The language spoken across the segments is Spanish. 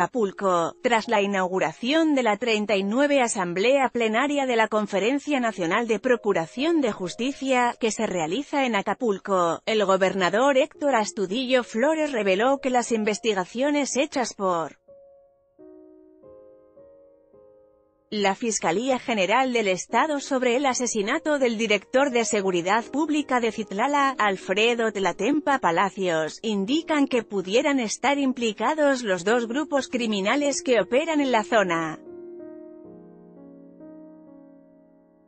Acapulco, tras la inauguración de la 39 Asamblea Plenaria de la Conferencia Nacional de Procuración de Justicia, que se realiza en Acapulco, el gobernador Héctor Astudillo Flores reveló que las investigaciones hechas por La Fiscalía General del Estado sobre el asesinato del director de Seguridad Pública de Citlala, Alfredo Tlatempa Palacios, indican que pudieran estar implicados los dos grupos criminales que operan en la zona.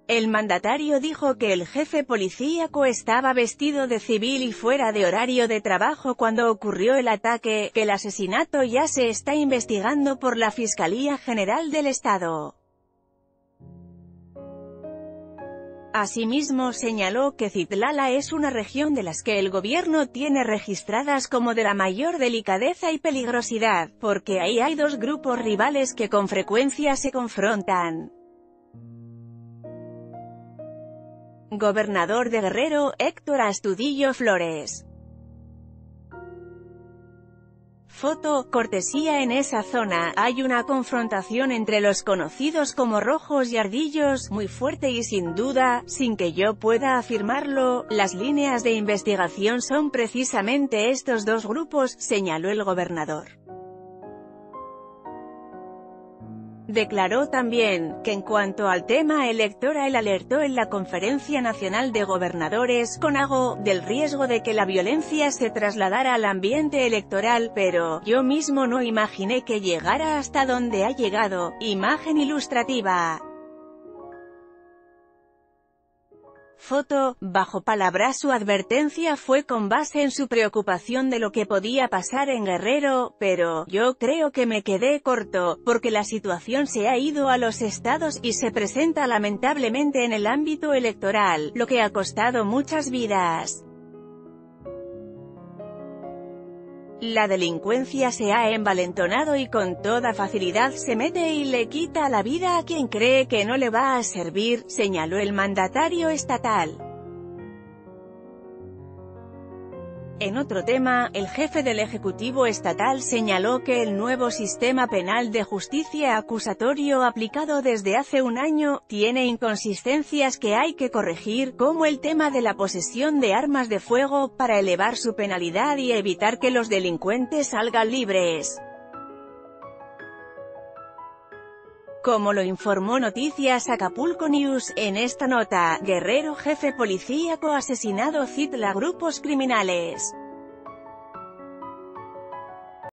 El mandatario dijo que el jefe policíaco estaba vestido de civil y fuera de horario de trabajo cuando ocurrió el ataque, que el asesinato ya se está investigando por la Fiscalía General del Estado. Asimismo señaló que Citlala es una región de las que el gobierno tiene registradas como de la mayor delicadeza y peligrosidad, porque ahí hay dos grupos rivales que con frecuencia se confrontan. Gobernador de Guerrero, Héctor Astudillo Flores Foto, cortesía En esa zona, hay una confrontación entre los conocidos como rojos y ardillos, muy fuerte y sin duda, sin que yo pueda afirmarlo, las líneas de investigación son precisamente estos dos grupos, señaló el gobernador. Declaró también, que en cuanto al tema electoral alertó en la Conferencia Nacional de Gobernadores, CONAGO, del riesgo de que la violencia se trasladara al ambiente electoral, pero, yo mismo no imaginé que llegara hasta donde ha llegado. Imagen ilustrativa. Foto, bajo palabra su advertencia fue con base en su preocupación de lo que podía pasar en Guerrero, pero, yo creo que me quedé corto, porque la situación se ha ido a los estados y se presenta lamentablemente en el ámbito electoral, lo que ha costado muchas vidas. La delincuencia se ha envalentonado y con toda facilidad se mete y le quita la vida a quien cree que no le va a servir, señaló el mandatario estatal. En otro tema, el jefe del Ejecutivo Estatal señaló que el nuevo sistema penal de justicia acusatorio aplicado desde hace un año, tiene inconsistencias que hay que corregir, como el tema de la posesión de armas de fuego, para elevar su penalidad y evitar que los delincuentes salgan libres. Como lo informó Noticias Acapulco News, en esta nota, Guerrero jefe policíaco asesinado citla grupos criminales.